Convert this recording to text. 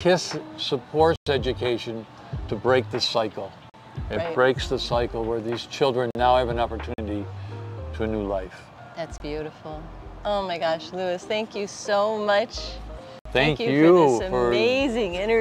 KISS supports education to break the cycle. It Right. breaks the cycle where these children now have an opportunity to a new life. That's beautiful. Oh my gosh, Louis, thank you so much. Thank, you, you for this for amazing interview.